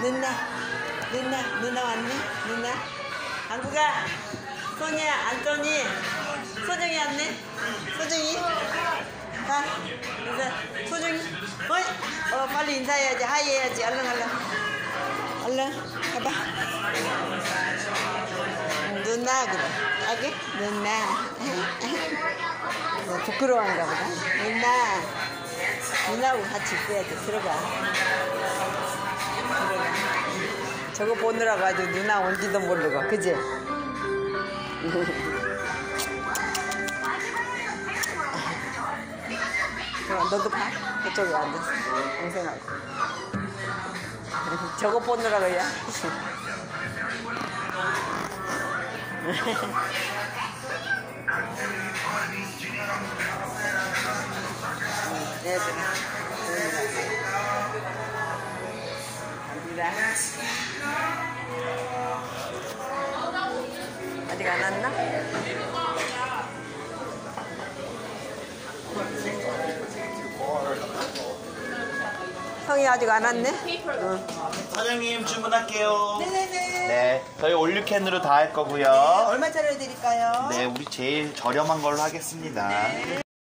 누나, 누나, 누나 왔네? 누나? 한국아, 소니야, 안토니, 소정이 왔네? 소정이? 가, 인사, 소정이, 어이? 어, 빨리 인사해야지, 하이 해야지, 얼른, 얼른. 얼른, 가봐. 누나, 그래. 알게? 누나. 뭐 부끄러워한가 보다. 누나. 누나하고 같이 있어야지. 들어가. 저거 보느라고 아주 누나 온지도 모르고, 그지? 너도 봐. 그쪽에 앉았어. 동생하고. 저거 보느라고, 야. 얘들 아. 갑니다. 아직 안 왔나? 형이 아직 안 왔네? 응. 사장님 주문할게요. 네네네. 네, 저희 올류캔으로 다 할 거고요. 얼마짜리 드릴까요? 네, 우리 제일 저렴한 걸로 하겠습니다.